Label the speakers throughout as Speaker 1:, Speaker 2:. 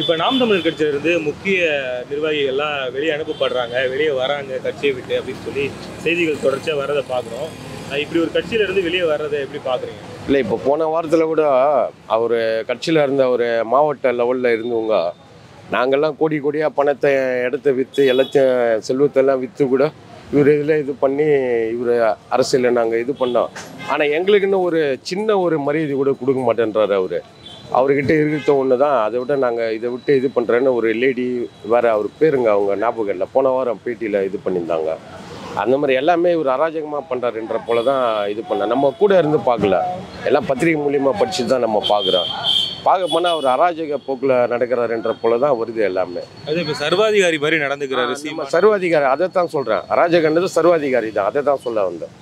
Speaker 1: இப்போ நாம் தமிழர் கட்சியிலிருந்து முக்கிய நிர்வாகிகள்லாம் வெளியே அனுப்பப்படுறாங்க. வெளியே வராங்க கட்சியை விட்டு அப்படின்னு சொல்லி செய்திகள் தொடர்ச்சியாக வரதை பார்க்குறோம். இப்படி ஒரு கட்சியிலேருந்து வெளியே வர்றதை எப்படி பார்க்குறீங்க?
Speaker 2: இல்லை இப்போ போன வாரத்தில் கூட அவர் கட்சியில் இருந்த ஒரு மாவட்ட லெவலில் இருந்தவங்க நாங்கள்லாம் கோடி கோடியாக பணத்தை இடத்த விற்று எல்லாத்தையும் செல்வத்தெல்லாம் விற்று கூட இவர் இதில் இது பண்ணி இவர் அரசியலில் நாங்கள் இது பண்ணோம். ஆனால் எங்களுக்குன்னு ஒரு சின்ன ஒரு மரியாதை கூட கொடுக்க மாட்டேன்றார் அவர். அவர்கிட்ட இருக்கிறத ஒன்று தான் அதை விட நாங்கள் இதை விட்டு இது பண்ணுறேன்னு ஒரு லேடி வேறு அவர் பேருங்க அவங்க ஞாபகம் இல்லை போன வாரம் பேட்டியில் இது பண்ணியிருந்தாங்க. அந்த மாதிரி எல்லாமே இவர் அராஜகமாக பண்ணுறாருன்ற போல தான் இது பண்ண நம்ம கூட இருந்து பார்க்கல. எல்லாம் பத்திரிகை மூலியமாக படிச்சு தான் நம்ம பார்க்குறோம். பார்க்க போனால் அவர் அராஜக போக்கில் நடக்கிறாருன்ற போல தான் வருது எல்லாமே.
Speaker 1: அது இப்போ சர்வாதிகாரி மாதிரி நடந்துக்கிறாரு
Speaker 2: சர்வாதிகாரி அதை தான் சொல்கிறேன் அராஜகன்றது சர்வாதிகாரி தான். அதை தான் சொல்ல வந்தேன்.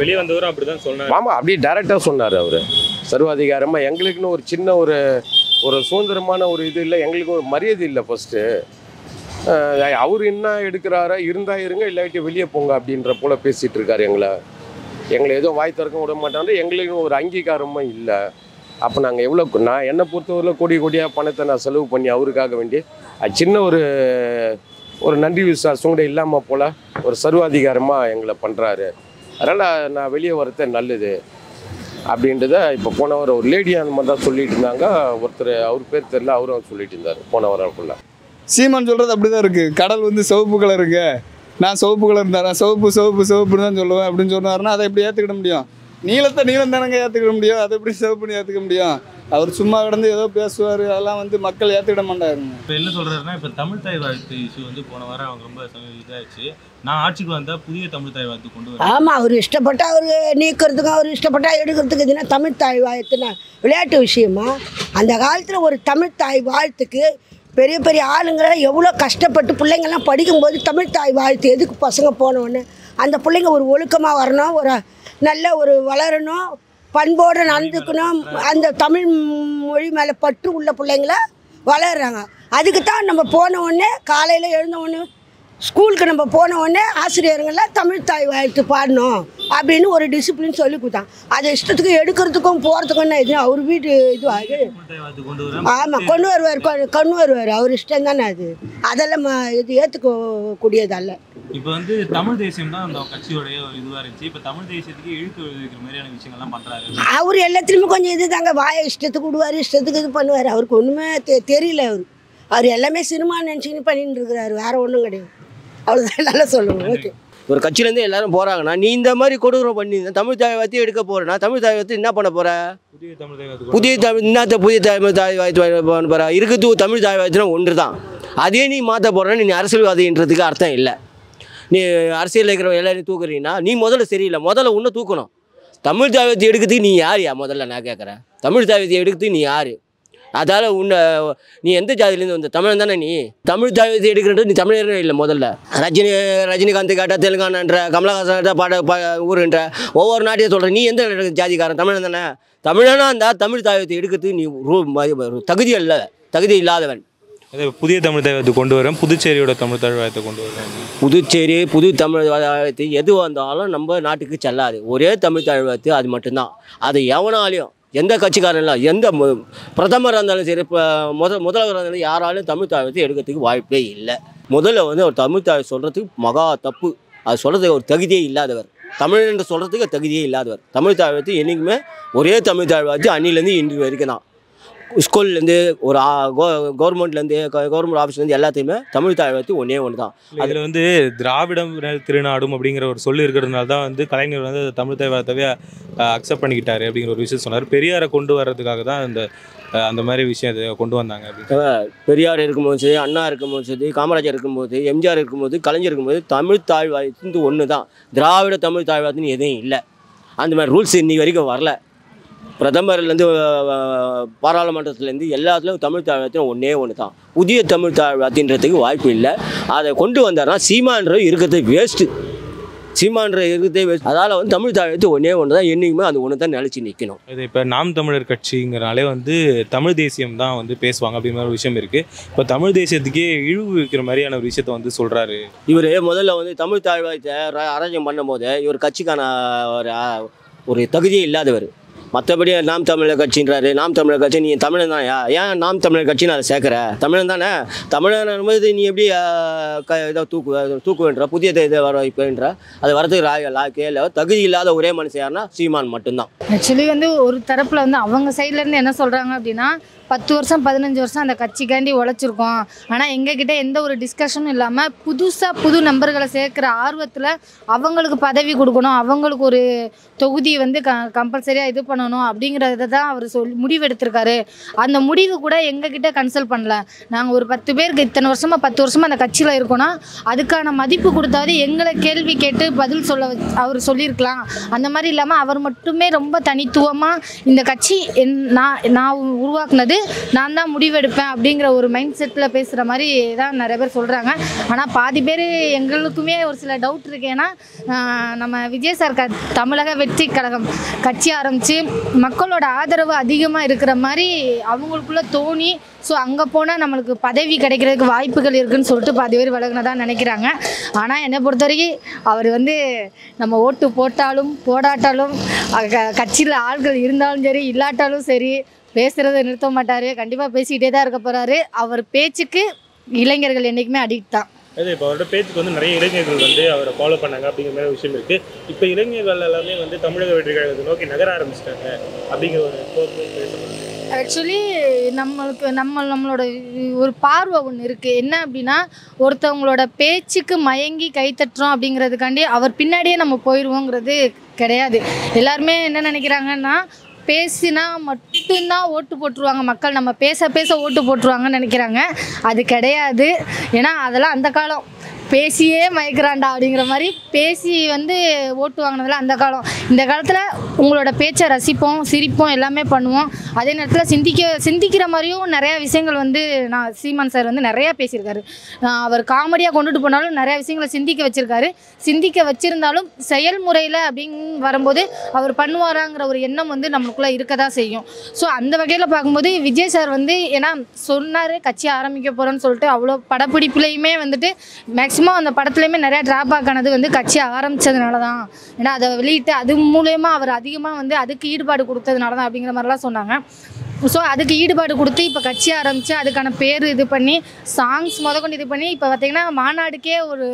Speaker 1: வெளியே வந்தவரும் அப்படிதான் சொன்னார்.
Speaker 2: ஆமாம் அப்படியே டைரெக்டாக சொன்னார் அவர். சர்வாதிகாரமாக எங்களுக்குன்னு ஒரு சின்ன ஒரு ஒரு சுதந்திரமான ஒரு இது இல்லை எங்களுக்கு ஒரு மரியாதை இல்லை ஃபஸ்ட்டு அவர் என்ன எடுக்கிறாரா? இருந்தா இருங்க இல்லாட்டி வெளியே போங்க அப்படின்ற போல பேசிகிட்டு இருக்காரு எங்களை. எங்களை எதுவும் வாய் திறக்க விட மாட்டாங்க எங்களுக்கு ஒரு அங்கீகாரமும் இல்லை. அப்போ நாங்கள் எவ்வளோ நான் என்னை பொறுத்தவரையில் கோடி கோடியாக பணத்தை நான் செலவு பண்ணி அவருக்காக வேண்டி அது சின்ன ஒரு ஒரு நன்றி விசுவாசம் கூட இல்லாமல் போல் ஒரு சர்வாதிகாரமாக எங்களை பண்ணுறாரு அதனால் நான் வெளியே வரது நல்லது. அப்படின்றத இப்போ போன வாரம் ஒரு லேடி அந்த மாதிரி தான் சொல்லிட்டு இருந்தாங்க. ஒருத்தர் அவர் பேர் தெரியல அவரும் சொல்லிட்டு இருந்தார் போன வாரம்க்குள்ள
Speaker 3: சீமான் சொல்கிறது அப்படி தான் இருக்குது கடல் வந்து சிவப்பு கலருங்க நான் சிவப்பு கலர் தரேன் சிவப்பு சிவப்பு சிவப்புன்னு தான் சொல்லுவேன் அப்படின்னு சொன்னாருன்னா அதை எப்படி ஏற்றுக்கிட முடியும்? நீளத்தை நீளம் தானங்க ஏற்றுக்கிட முடியும்? அதை எப்படி சிவப்புன்னு ஏற்றுக்க முடியும்? அவர் சும்மா கிடந்து ஏதோ பேசுவார் அதெல்லாம் வந்து மக்கள் ஏற்றுக்கிட மாட்டாருங்க.
Speaker 1: இப்போ என்ன சொல்றாருன்னா இப்போ தமிழ் தாய் வாழ்த்து இஷ்யூ வந்து போன வாரம் அவங்க ரொம்ப இதாச்சு நான் ஆட்சிக்கு வந்தா புதிய தமிழ் தாய் வாழ்த்து கொண்டு வரேன்.
Speaker 4: ஆமாம் அவர் இஷ்டப்பட்டா அவர் நீக்கிறதுக்கும் அவர் இஷ்டப்பட்டா எடுக்கிறதுக்கு இதுனா தமிழ் தாய் வாழ்த்துனா விளையாட்டு விஷயமா? அந்த காலத்தில் ஒரு தமிழ் தாய் வாழ்த்துக்கு பெரிய பெரிய ஆளுங்களாம் எவ்வளோ கஷ்டப்பட்டு பிள்ளைங்கள்லாம் படிக்கும்போது தமிழ் தாய் வாழ்த்து எதுக்கு பசங்க போனோன்னு அந்த பிள்ளைங்க ஒரு ஒழுக்கமாக வரணும் ஒரு நல்ல ஒரு வளரணும் பண்போடு நடந்துக்கணும். அந்த தமிழ் மொழி மேலே பற்று உள்ள பிள்ளைங்கள வளர்றாங்க. அதுக்கு தான் நம்ம போன உடனே காலையில் எழுந்த உடனே ஸ்கூலுக்கு நம்ம போன உடனே ஆசிரியருங்கெல்லாம் தமிழ் தாய் வாழ்த்து பாடணும் அப்படின்னு ஒரு டிசிப்ளின் சொல்லி கொடுத்தாங்க அதை இஷ்டத்துக்கு எடுக்கிறதுக்கும் போகிறதுக்கும் இது? அவர் வீட்டு இது அது
Speaker 1: தமிழ் தாய் வாழ்த்து கொண்டு வரேன்
Speaker 4: ஆமாம் கொண்டு வருவார். கொண்டு வருவார் அவர் இஷ்டம் தானே அது. அதெல்லாம் இது ஏற்றுக்கக்கூடியது அல்ல
Speaker 1: இப்போ வந்து தமிழ் தேசியம் தான் அந்த கட்சியோடைய இதுவாக இருந்துச்சு. இப்போ தமிழ் தேசியத்துக்கு இழுக்கு விழுக்கிற மாதிரியான விஷயங்கள்லாம் பண்றாரு.
Speaker 4: அவர் எல்லாத்துலேயுமே கொஞ்சம் இது தாங்க வாயை இஷ்டத்துக்கு விடுவார் இஷ்டத்துக்கு இது பண்ணுவார். அவருக்கு ஒன்றுமே தெரியல அவர். அவர் எல்லாமே சினிமா நினச்சிக்கின்னு பண்ணிட்டு இருக்கிறாரு. வேற ஒன்றும் கிடையாது. அவ்வளோதான் நல்லா சொல்லுங்க ஓகே
Speaker 5: ஒரு கட்சியிலேருந்து எல்லாரும் போகிறாங்கன்னா நீ இந்த மாதிரி கொடூரம் பண்ணி தமிழ் தாய் வாத்தி எடுக்க போறேன்னா தமிழ் தாய் வாத்தி என்ன பண்ண போற?
Speaker 1: புதிய தமிழ்
Speaker 5: என்னத்த புதிய தமிழ் தாய் வாய்த்து பண்ண போற? இருக்குது தமிழ் தாய் வாய்த்துனா ஒன்று தான் அதே நீ மாற்ற போறேன்னு நீ அரசியல்வாதின்றதுக்கு அர்த்தம் இல்லை. நீ அரசியல் இருக்கிற எல்லாரையும் தூக்குறீங்கன்னா நீ முதல்ல சரியில்லை. முதல்ல உன்னை தூக்கணும். தமிழ் தாய் வாத்தி எடுக்கிறதுக்கு நீ யார்யா முதல்ல நான் கேட்குறேன் தமிழ் தாய் வாத்தி எடுக்கிறதுக்கு நீ யார்? அதால் உன்னை நீ எந்த ஜாதியிலேருந்து வந்த? தமிழன் தானே நீ? தமிழ் தாயத்தை எடுக்கிறது நீ தமிழரே இல்லை முதல்ல. ரஜினி ரஜினிகாந்த் கேட்டா தெலுங்கானான்ற கமலஹாசன் கேட்டா பாட பா ஊருன்ற ஒவ்வொரு நாட்டையும் சொல்கிற நீ எந்த ஜாதிக்காரன்? தமிழன் தானே? தமிழனா இருந்தால் தமிழ் தாயத்தை எடுக்கிறதுக்கு நீ தகுதி அல்ல தகுதி இல்லாதவன்.
Speaker 1: அதே புதிய தமிழ் தாய் வாழ்த்து கொண்டு வரேன் புதுச்சேரியோட தமிழ் தாய் வாழ்த்து கொண்டு வரேன்
Speaker 5: புதுச்சேரி புது தமிழ் தாயத்து எது வந்தாலும் நம்ம நாட்டுக்கு செல்லாது. ஒரே தமிழ் தாழ்வாத்து அது மட்டும்தான். அது எவனாலையும் எந்த கட்சிக்காரன் இல்லை எந்த பிரதமராக இருந்தாலும் சரி இப்போ முத முதல்வராக இருந்தாலும் யாராலும் தமிழ் தாயத்தை எடுக்கிறதுக்கு வாய்ப்பே இல்லை. முதல்ல வந்து அவர் தமிழ் தாய் சொல்கிறதுக்கு மகா தப்பு. அது சொல்கிறதுக்கு ஒரு தகுதியே இல்லாதவர். தமிழ் என்று சொல்கிறதுக்கு தகுதியே இல்லாதவர். தமிழ் தாயத்தை என்றைக்குமே ஒரே தமிழ் தாழ்வாச்சு அன்னிலேருந்து இன்று வரைக்கும் தான். ஸ்கூல்லேருந்து ஒரு கவர்மெண்ட்லேருந்து கவர்மெண்ட் ஆஃபீஸ்லேருந்து எல்லாத்தையுமே தமிழ் தாழ்வாத்து ஒன்றே ஒன்று தான்.
Speaker 1: அதில் வந்து திராவிடம் திருநாடும் அப்படிங்கிற ஒரு சொல்லு இருக்கிறதுனால தான் வந்து கலைஞர் வந்து தமிழ் தாய் வாழ்த்தவே அக்செப்ட் பண்ணிக்கிட்டாரு அப்படிங்கிற ஒரு விஷயம் சொன்னார். பெரியாரை கொண்டு வர்றதுக்காக தான் அந்த அந்த மாதிரி விஷயம் இதை கொண்டு வந்தாங்க
Speaker 5: பெரியார் இருக்கும்போது சரி அண்ணா இருக்கும்போது சரி காமராஜர் இருக்கும்போது எம்ஜிஆர் இருக்கும்போது கலைஞர் இருக்கும்போது தமிழ் தாழ்வாய்த்து ஒன்று தான். திராவிட தமிழ் தாழ்வாய்த்துன்னு எதுவும் இல்லை. அந்த மாதிரி ரூல்ஸ் இன்னி வரைக்கும் வரல. பிரதமர்லேருந்து பாராளுமன்றத்துலேருந்து எல்லாத்துலேயும் தமிழ் தாழ்வாத்தியம் ஒன்றே ஒன்று தான் புதிய தமிழ் தாழ்வாத்தின்றதுக்கு வாய்ப்பு இல்லை. அதை கொண்டு வந்தாருன்னா சீமான்ற இருக்கிறது வேஸ்ட்டு சீமான்ற இருக்கிறதே வேஸ்ட் அதால் வந்து தமிழ் தாழ்வாத்து ஒன்றே ஒன்று தான் என்றைக்குமே அது ஒன்று தான் நிலச்சி நிற்கணும்
Speaker 1: இது இப்போ நாம் தமிழர் கட்சிங்கிறனாலே வந்து தமிழ் தேசியம் தான் வந்து பேசுவாங்க அப்படிங்கிற ஒரு விஷயம் இருக்குது இப்போ தமிழ் தேசியத்துக்கே இழிவு வைக்கிற மாதிரியான ஒரு விஷயத்த வந்து சொல்கிறாரு
Speaker 5: இவர் முதல்ல வந்து தமிழ் தாழ்வாயத்தை அரேஞ்ச் பண்ணும்போது இவர் கட்சிக்கான ஒரு ஒரு தகுதியே இல்லாதவர். மற்றபடி நாம் தமிழர் கட்சின்றாரு. நாம் தமிழர் கட்சி நீ தமிழன் தான் ஏன் நாம் தமிழர் கட்சின்னு அதை சேர்க்குற? தமிழன் தானே? தமிழன் போது நீ எப்படி க இதை தூக்கு தூக்குவேன்ற புதிய இதை வர இப்போன்ற அது வரதுக்கு ரா லா கேள்வி தகுதி இல்லாத ஒரே மனுஷன் யாருன்னா சீமான் மட்டும்தான்.
Speaker 6: ஆக்சுவலி வந்து ஒரு தரப்பில் வந்து அவங்க சைட்லேருந்து என்ன சொல்கிறாங்க அப்படின்னா பத்து வருஷம் பதினஞ்சு வருஷம் அந்த கட்சிக்காண்டி உழைச்சிருக்கோம். ஆனால் எங்ககிட்ட எந்த ஒரு டிஸ்கஷனும் இல்லாமல் புதுசாக புது நம்பர்களை சேர்க்குற ஆர்வத்தில் அவங்களுக்கு பதவி கொடுக்கணும் அவங்களுக்கு ஒரு தொகுதி வந்து க கம்பல்சரியாக இது பண்ணணும் அப்படிங்கிறத தான் அவர் சொல் முடிவு எடுத்திருக்காரு அந்த முடிவு கூட எங்ககிட்ட கன்சல்ட் பண்ணல. நாங்கள் ஒரு பத்து பேருக்கு இத்தனை வருஷமாக பத்து வருஷமாக அந்த கட்சியில் இருக்கோன்னா அதுக்கான மதிப்பு கொடுத்தாவது எங்களை கேள்வி கேட்டு பதில் சொல்ல அவர் சொல்லியிருக்கலாம். அந்த மாதிரி இல்லாமல் அவர் மட்டுமே ரொம்ப தனித்துவமாக இந்த கட்சி என் நான் நான் உருவாக்குனது நான் தான் முடிவெடுப்பேன் அப்படிங்கிற ஒரு மைண்ட் செட்டில் பேசுகிற மாதிரி தான் நிறைய பேர் சொல்கிறாங்க ஆனால் பாதி பேர் எங்களுக்குமே ஒரு சில டவுட் இருக்கு. ஏன்னா நம்ம விஜய் சார் க தமிழக வெற்றி கழகம் கட்சி ஆரம்பித்து மக்களோட ஆதரவு அதிகமாக இருக்கிற மாதிரி அவங்களுக்குள்ள தோணி ஸோ அங்கே போனால் நம்மளுக்கு பதவி கிடைக்கிறதுக்கு வாய்ப்புகள் இருக்குன்னு சொல்லிட்டு பாதி பேர் விலகினதான் நினைக்கிறாங்க. ஆனால் என்னை பொறுத்த வரைக்கும் அவர் வந்து நம்ம ஓட்டு போட்டாலும் போடாட்டாலும் கட்சியில் ஆள்கள் இருந்தாலும் சரி இல்லாட்டாலும் சரி பேசுகிறத நிறுத்த மாட்டார். கண்டிப்பாக பேசிக்கிட்டே தான் இருக்க போகிறாரு அவர் பேச்சுக்கு இளைஞர்கள் என்றைக்குமே அடிக்ட் தான்.
Speaker 1: அது இப்போ அவரோட பேச்சுக்கு வந்து நிறைய இளைஞர்கள் வந்து அவரை ஃபாலோ பண்ணாங்க அப்படிங்கிற மாதிரி விஷயம் இருக்கு. இப்போ இளைஞர்கள் எல்லாமே வந்து தமிழக வெற்றி கழகத்தை நோக்கி நகர ஆரம்பிச்சிட்டாங்க அப்படிங்கிற ஒரு
Speaker 6: ஆக்சுவலி நம்மளுக்கு நம்ம நம்மளோட ஒரு பார்வை ஒன்று இருக்குது என்ன அப்படின்னா ஒருத்தவங்களோட பேச்சுக்கு மயங்கி கைத்தட்டுறோம் அப்படிங்கிறதுக்காண்டி அவர் பின்னாடியே நம்ம போயிடுவோங்கிறது கிடையாது. எல்லாருமே என்ன நினைக்கிறாங்கன்னா பேசினா மட்டும்தான் ஓட்டு போட்டுருவாங்க மக்கள். நம்ம பேச பேச ஓட்டு போட்டுருவாங்கன்னு நினைக்கிறாங்க. அது கிடையாது. ஏன்னா அதெல்லாம் அந்த காலம். பேசியே மயக்கிறான்டா அப்படிங்கிற மாதிரி பேசி வந்து ஓட்டு வாங்கினதுல அந்த காலம். இந்த காலத்தில் உங்களோட பேச்சை ரசிப்போம் சிரிப்போம் எல்லாமே பண்ணுவோம். அதே நேரத்தில் சிந்திக்க சிந்திக்கிற மாதிரியும் நிறையா விஷயங்கள் வந்து நான் சீமான் சார் வந்து நிறையா பேசியிருக்காரு. அவர் காமெடியாக கொண்டுட்டு போனாலும் நிறையா விஷயங்களை சிந்திக்க வச்சுருக்காரு. சிந்திக்க வச்சுருந்தாலும் செயல்முறையில் அப்படின்னு வரும்போது அவர் பண்ணுவாராங்கிற ஒரு எண்ணம் வந்து நம்மளுக்குள்ளே இருக்க தான் செய்யும். ஸோ அந்த வகையில் பார்க்கும்போது விஜய் சார் வந்து ஏன்னா சொன்னார் கட்சி ஆரம்பிக்க போகிறோன்னு சொல்லிட்டு அவ்வளோ படப்பிடிப்புலையுமே வந்துட்டு மேக்ஸிமம் அந்த படத்துலையுமே நிறையா ட்ராபேக் ஆனது வந்து கட்சி ஆரம்பித்ததுனால தான் ஏன்னா அதை வெளியிட்டு அது மூலயமா அவர் அதிகமாக வந்து அதுக்கு ஈடுபாடு கொடுத்ததுனால தான் அப்படிங்கிற மாதிரிலாம் சொன்னாங்க. ஸோ அதுக்கு ஈடுபாடு கொடுத்து இப்போ கட்சி ஆரம்பித்து அதுக்கான பேர் இது பண்ணி சாங்ஸ் முதற்கொண்டு இது பண்ணி இப்போ பார்த்தீங்கன்னா மாநாடுக்கே ஒரு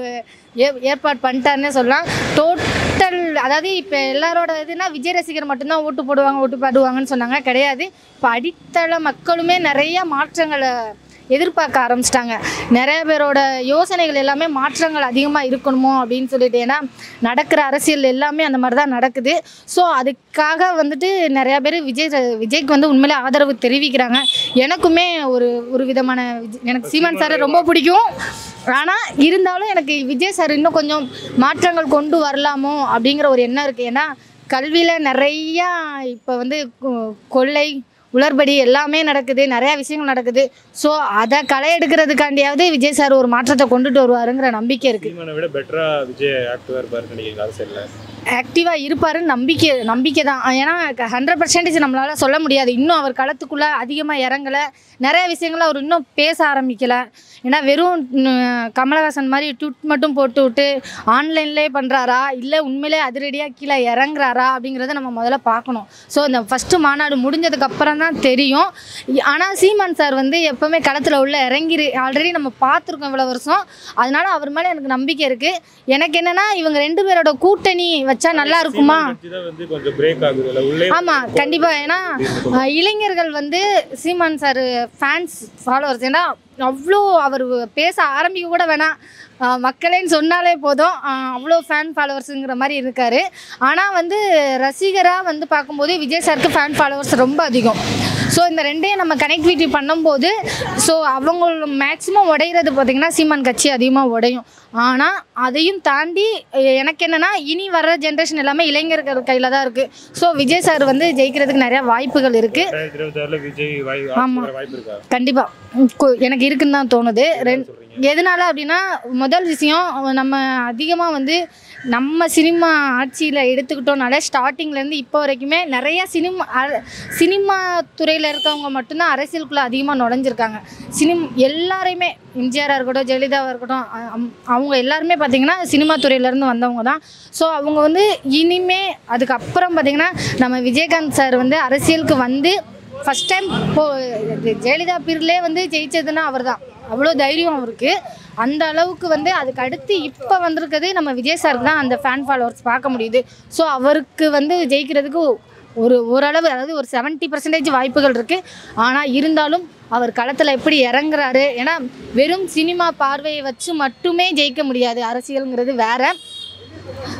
Speaker 6: ஏ ஏற்பாடு பண்ணிட்டாருன்னே சொல்லலாம். டோட்டல் அதாவது இப்போ எல்லாரோட இதுனா விஜய் ரசிகர் மட்டும்தான் ஓட்டு போடுவாங்க ஓட்டு பாடுவாங்கன்னு சொன்னாங்க. கிடையாது. இப்போ அடித்தள மக்களுமே நிறைய மாற்றங்களை எதிர்பார்க்க ஆரம்பிச்சிட்டாங்க. நிறைய பேரோட யோசனைகள் எல்லாமே மாற்றங்கள் அதிகமாக இருக்கணுமோ அப்படின்னு சொல்லிட்டு ஏன்னா நடக்கிற அரசியல் எல்லாமே அந்த மாதிரி தான் நடக்குது. ஸோ அதுக்காக வந்துட்டு நிறையா பேர் விஜய் விஜய்க்கு வந்து உண்மையிலே ஆதரவு தெரிவிக்கிறாங்க. எனக்குமே ஒரு ஒரு விதமான விஜய்- எனக்கு சீமான் சாரை ரொம்ப பிடிக்கும். ஆனால் இருந்தாலும் எனக்கு விஜய் சார் இன்னும் கொஞ்சம் மாற்றங்கள் கொண்டு வரலாமோ அப்படிங்கிற ஒரு எண்ணம் இருக்குது ஏன்னா கல்வியில் நிறையா இப்போ வந்து கொ- கொள்ளை உலர்படி எல்லாமே நடக்குது நிறையா விஷயங்கள் நடக்குது. ஸோ அதை களை எடுக்கிறதுக்காண்டியாவது விஜய் சார் ஒரு மாற்றத்தை கொண்டுட்டு வருவாருங்கிற நம்பிக்கை இருக்குது
Speaker 1: விட பெட்டரா விஜய் ஆக்டிவா இருப்பாருன்னு நினைக்கிறீங்க அரசியல்ல
Speaker 6: ஆக்டிவாக இருப்பாருன்னு நம்பிக்கை நம்பிக்கை தான் ஏன்னா ஹண்ட்ரட் பர்சன்டேஜ் நம்மளால் சொல்ல முடியாது. இன்னும் அவர் களத்துக்குள்ளே அதிகமாக இறங்கலை. நிறைய விஷயங்கள் அவர் இன்னும் பேச ஆரம்பிக்கலை. ஏன்னா வெறும் கமலஹாசன் மாதிரி ட்விட் மட்டும் போட்டு விட்டு ஆன்லைன்லேயே பண்ணுறாரா இல்லை உண்மையிலே அதிரடியாக கீழே இறங்குறாரா? அப்படிங்கிறத நம்ம முதல்ல பார்க்கணும். ஸோ இந்த ஃபஸ்ட்டு மாநாடு முடிஞ்சதுக்கப்புறம் தான் தெரியும். ஆனால் சீமான் சார் வந்து எப்போவுமே களத்தில் உள்ள இறங்கி ஆல்ரெடி நம்ம பார்த்துருக்கோம் இவ்வளோ வருஷம். அதனால் அவர் மேலே எனக்கு நம்பிக்கை இருக்குது எனக்கு என்னென்னா இவங்க ரெண்டு பேரோட கூட்டணி வச்சு நல்லா இருக்குமா? ஆமாம் கண்டிப்பாக ஏன்னா இளைஞர்கள் வந்து சீமான் சார் ஃபேன்ஸ் ஃபாலோவர்ஸ் ஏன்னா அவ்வளோ அவர் பேச ஆரம்பிக்க கூட வேணாம். மக்களேன்னு சொன்னாலே போதும். அவ்வளோ ஃபேன் ஃபாலோவர்ஸுங்கிற மாதிரி இருக்கார். ஆனால் வந்து ரசிகராக வந்து பார்க்கும்போது விஜய் சாருக்கு ஃபேன் ஃபாலோவர்ஸ் ரொம்ப அதிகம். ஸோ இந்த ரெண்டையும் நம்ம கனெக்டிவிட்டி பண்ணும்போது ஸோ அவங்க மேக்ஸிமம் உடையிறது பார்த்திங்கன்னா சீமான் கட்சி அதிகமாக உடையும். ஆனால் அதையும் தாண்டி எனக்கு என்னென்னா இனி வர்ற ஜென்ரேஷன் எல்லாமே இளைஞர்கள் கையில் தான் இருக்குது ஸோ விஜய் சார் வந்து ஜெயிக்கிறதுக்கு நிறையா வாய்ப்புகள் இருக்குது
Speaker 1: ரெண்டாயிரத்தி இருபத்தி ஆறுல விஜய் வாய்
Speaker 6: ஆமா.
Speaker 1: ஆட்சி வர வாய்ப்பு இருக்கா?
Speaker 6: கண்டிப்பாக எனக்கு இருக்குன்னு தான் தோணுது. ரெண் எதனால அப்படின்னா முதல் விஷயம் நம்ம அதிகமாக வந்து நம்ம சினிமா ஆட்சியில் எடுத்துக்கிட்டோம்னாலே ஸ்டார்டிங்லேருந்து இப்போ வரைக்குமே நிறைய சினிமா சினிமா துறையில் இருக்கவங்க மட்டும்தான் அரசியலுக்குள்ளே அதிகமாக நுழைஞ்சிருக்காங்க. சினிம் எல்லாரையுமே எம்ஜிஆராக இருக்கட்டும் ஜெயலலிதாவாக இருக்கட்டும் அவங்க எல்லாருமே பார்த்திங்கன்னா சினிமா துறையிலேருந்து வந்தவங்க தான். ஸோ அவங்க வந்து இனிமே அதுக்கப்புறம் பார்த்திங்கன்னா நம்ம விஜயகாந்த் சார் வந்து அரசியலுக்கு வந்து ஃபஸ்ட் டைம் இப்போ ஜெயலலிதா பீரியட்லேயே வந்து ஜெயிச்சதுன்னா அவர் தான் அவ்வளோ தைரியம் அவருக்கு. அந்த அளவுக்கு வந்து அதுக்கு அடுத்து இப்போ வந்திருக்கிறது நம்ம விஜய் சார் தான் அந்த ஃபேன் ஃபாலோவர்ஸ் பார்க்க முடியுது. ஸோ அவருக்கு வந்து ஜெயிக்கிறதுக்கு ஒரு ஓரளவு அதாவது ஒரு செவன்ட்டி பர்சன்டேஜ் வாய்ப்புகள் இருக்குது ஆனால் இருந்தாலும் அவர் களத்தில் எப்படி இறங்குறாரு? ஏன்னா வெறும் சினிமா பார்வையை வச்சு மட்டுமே ஜெயிக்க முடியாது. அரசியலுங்கிறது வேற.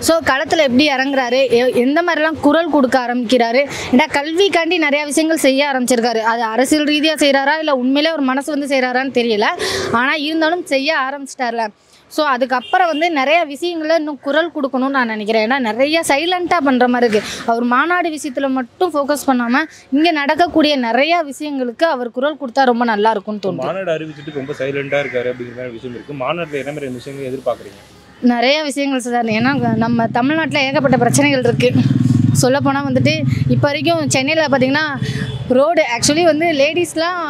Speaker 6: ஸோ களத்தில் எப்படி இறங்குறாரு? எ- எந்த மாதிரிலாம் குரல் கொடுக்க ஆரம்பிக்கிறாரு? ஏன்னா கல்விக்காண்டி நிறையா விஷயங்கள் செய்ய ஆரம்பிச்சிருக்காரு. அது அரசியல் ரீதியாக செய்கிறாரா இல்லை உண்மையிலே ஒரு மனசு வந்து செய்கிறாரான்னு தெரியல. ஆனால் இருந்தாலும் செய்ய ஆரம்பிச்சிட்டார்ல. ஸோ அதுக்கப்புறம் வந்து நிறைய விஷயங்களை இன்னும் குரல் கொடுக்கணும்னு நான் நினைக்கிறேன். ஏன்னா நிறைய சைலண்ட்டாக பண்ணுற மாதிரி இருக்குது அவர் மாநாடு விஷயத்தில் மட்டும் ஃபோக்கஸ் பண்ணாமல் இங்கே நடக்கக்கூடிய நிறைய விஷயங்களுக்கு அவர் குரல் கொடுத்தா ரொம்ப நல்லா இருக்கும்னு தோணுது.
Speaker 1: மாநாடு அறிவிச்சுட்டு ரொம்ப சைலண்டா இருக்காரு அப்படிங்கிற மாதிரி விஷயம் இருக்கு. மாநாட்டில் என்ன மாதிரி விஷயங்கள் எதிர்பார்க்குறீங்க?
Speaker 6: நிறைய விஷயங்கள் சார். ஏன்னா நம்ம தமிழ்நாட்டில் ஏகப்பட்ட பிரச்சனைகள் இருக்குது சொல்லப்போனால் வந்துட்டு இப்போ வரைக்கும் சென்னையில் பார்த்தீங்கன்னா ரோடு ஆக்சுவலி வந்து லேடிஸ்லாம்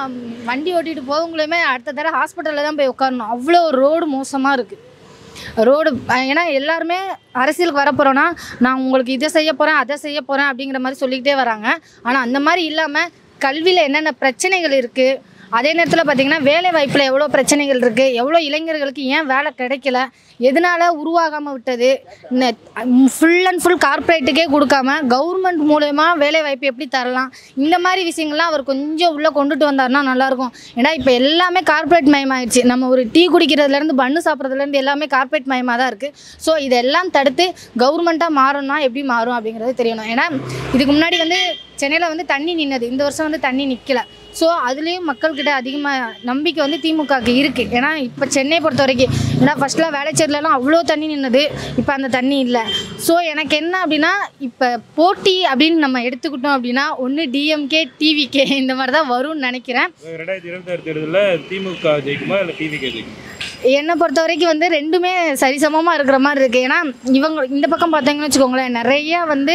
Speaker 6: வண்டி ஓட்டிகிட்டு போகவங்களுமே அடுத்த தடவை ஹாஸ்பிட்டலில் தான் போய் உட்காரணும். அவ்வளோ ரோடு மோசமாக இருக்குது ரோடு ஏன்னா எல்லாருமே அரசியலுக்கு வர போகிறோன்னா நான் உங்களுக்கு இதை செய்ய போகிறேன் அதை செய்ய போகிறேன் அப்படிங்கிற மாதிரி சொல்லிக்கிட்டே வராங்க. ஆனால் அந்த மாதிரி இல்லாமல் கல்வியில் என்னென்ன பிரச்சனைகள் இருக்குது அதே நேரத்தில் பார்த்தீங்கன்னா வேலை வாய்ப்பில் எவ்வளோ பிரச்சனைகள் இருக்குது எவ்வளோ இளைஞர்களுக்கு ஏன் வேலை கிடைக்கல எதனால் உருவாகாமல் விட்டது ஃபுல் அண்ட் ஃபுல் கார்ப்பரேட்டுக்கே கொடுக்காம கவர்மெண்ட் மூலயமா வேலை வாய்ப்பு எப்படி தரலாம் இந்த மாதிரி விஷயங்கள்லாம் அவர் கொஞ்சம் உள்ளே கொண்டுட்டு வந்தாருன்னா நல்லாயிருக்கும். ஏன்னா இப்போ எல்லாமே கார்ப்பரேட் மயமாயிடுச்சு நம்ம ஒரு டீ குடிக்கிறதுலேருந்து பண்ணு சாப்பிட்றதுலேருந்து எல்லாமே கார்ப்பரேட் மயமாக தான் இருக்குது ஸோ இதெல்லாம் தடுத்து கவர்மெண்ட்டாக மாறணும்னா எப்படி மாறும் அப்படிங்கிறது தெரியணும். ஏன்னா இதுக்கு முன்னாடி வந்து சென்னையில் வந்து தண்ணி நின்னது. இந்த வருஷம் வந்து தண்ணி நிற்கலை ஸோ அதுலேயும் மக்கள்கிட்ட அதிகமாக நம்பிக்கை வந்து திமுகவுக்கு இருக்குது ஏன்னா இப்போ சென்னை பொறுத்த வரைக்கும் ஏன்னா ஃபஸ்ட்டில் வேலைச்சேரிலலாம் அவ்வளோ தண்ணி நின்னது. இப்போ அந்த தண்ணி இல்லை. ஸோ எனக்கு என்ன அப்படின்னா இப்போ போட்டி அப்படின்னு நம்ம எடுத்துக்கிட்டோம் அப்படின்னா ஒன்று டிஎம்கே டிவிகே இந்த மாதிரி தான் வரும்னு நினைக்கிறேன்.
Speaker 1: ரெண்டாயிரத்தி இருபத்தாறு தேர்தலில் திமுக ஜெயிக்குமா இல்லை டிவிகே ஜெயிக்குமா?
Speaker 6: என்னை பொறுத்த வரைக்கும் வந்து ரெண்டுமே சரிசமமாக இருக்கிற மாதிரி இருக்குது ஏன்னா இவங்க இந்த பக்கம் பார்த்தீங்கன்னு வச்சுக்கோங்களேன் நிறைய வந்து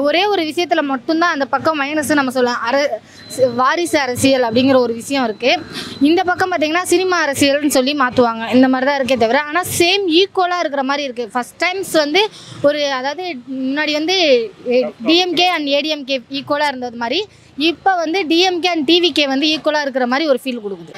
Speaker 6: ஒரே ஒரு விஷயத்தில் மட்டும்தான் அந்த பக்கம் மைனஸ் நம்ம சொல்லலாம் அர வாரிசு அரசியல் அப்படிங்கிற ஒரு விஷயம் இருக்குது இந்த பக்கம் பார்த்திங்கன்னா சினிமா அரசியல்னு சொல்லி மாற்றுவாங்க இந்த மாதிரி தான் இருக்கே தவிர ஆனால் சேம் ஈக்குவலாக இருக்கிற மாதிரி இருக்குது ஃபஸ்ட் டைம்ஸ் வந்து ஒரு அதாவது முன்னாடி வந்து டிஎம்கே அண்ட் ஏடிஎம்கே ஈக்குவலாக இருந்தது மாதிரி இப்போ வந்து டிஎம்கே அண்ட் டிவிகே வந்து ஈக்குவலாக இருக்கிற மாதிரி ஒரு ஃபீல் கொடுக்குது.